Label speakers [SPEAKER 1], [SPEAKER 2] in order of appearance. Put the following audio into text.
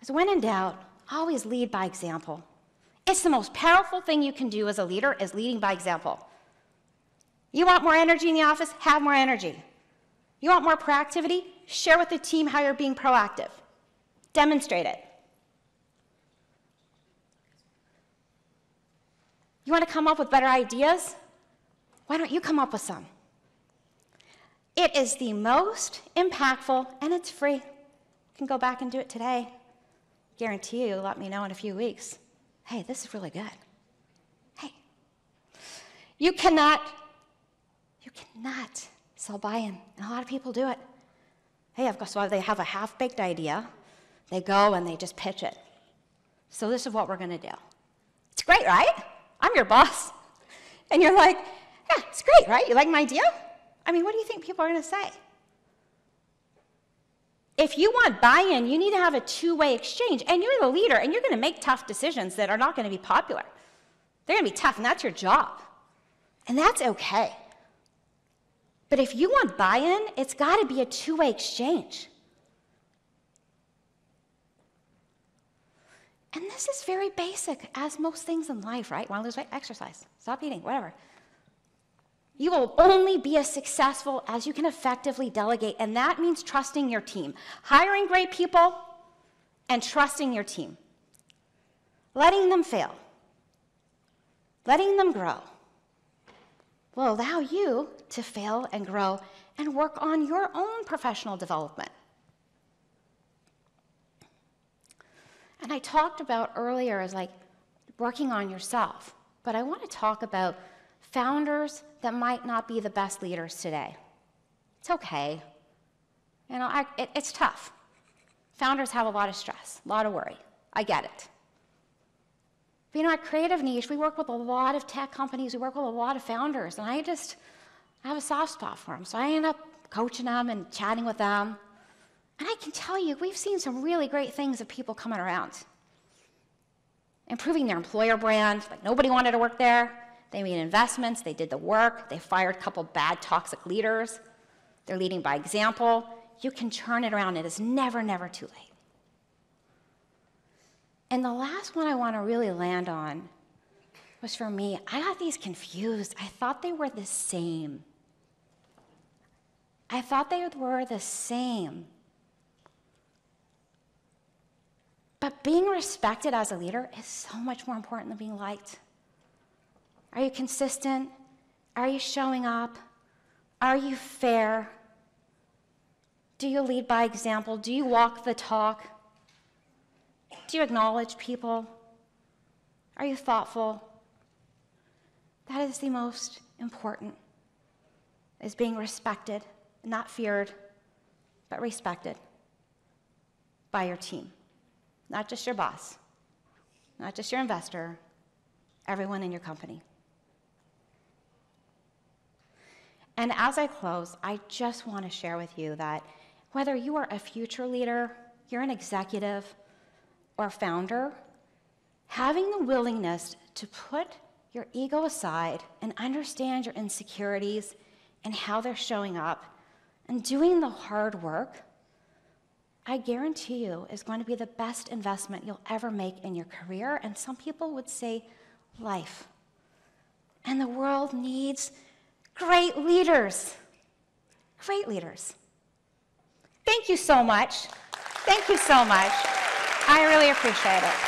[SPEAKER 1] is when in doubt, always lead by example. It's the most powerful thing you can do as a leader is leading by example. You want more energy in the office? Have more energy. You want more proactivity? Share with the team how you're being proactive. Demonstrate it. You want to come up with better ideas? Why don't you come up with some? It is the most impactful and it's free. You can go back and do it today. Guarantee you, let me know in a few weeks. Hey, this is really good. Hey. You cannot, you cannot sell buy-in. And a lot of people do it. Hey, I've got, so they have a half-baked idea. They go and they just pitch it. So this is what we're going to do. It's great, right? I'm your boss. And you're like, yeah, it's great, right? You like my idea? I mean, what do you think people are going to say? If you want buy in, you need to have a two way exchange. And you're the leader, and you're going to make tough decisions that are not going to be popular. They're going to be tough, and that's your job. And that's okay. But if you want buy in, it's got to be a two way exchange. And this is very basic, as most things in life, right? Want to lose weight? Exercise. Stop eating, whatever. You will only be as successful as you can effectively delegate, and that means trusting your team. Hiring great people and trusting your team. Letting them fail, letting them grow will allow you to fail and grow and work on your own professional development. And I talked about earlier as like working on yourself, but I want to talk about founders that might not be the best leaders today. It's okay. You know, I, it, it's tough. Founders have a lot of stress, a lot of worry. I get it. But you know, at Creative Niche, we work with a lot of tech companies, we work with a lot of founders, and I just I have a soft spot for them. So I end up coaching them and chatting with them. And I can tell you, we've seen some really great things of people coming around. Improving their employer brand, like nobody wanted to work there. They made investments, they did the work, they fired a couple bad toxic leaders. They're leading by example. You can turn it around. It is never, never too late. And the last one I want to really land on was for me, I got these confused. I thought they were the same. I thought they were the same. But being respected as a leader is so much more important than being liked. Are you consistent? Are you showing up? Are you fair? Do you lead by example? Do you walk the talk? Do you acknowledge people? Are you thoughtful? That is the most important, is being respected, not feared, but respected by your team not just your boss, not just your investor, everyone in your company. And as I close, I just want to share with you that whether you are a future leader, you're an executive, or founder, having the willingness to put your ego aside and understand your insecurities and how they're showing up and doing the hard work I guarantee you is going to be the best investment you'll ever make in your career, and some people would say life. And the world needs great leaders. Great leaders. Thank you so much. Thank you so much. I really appreciate it.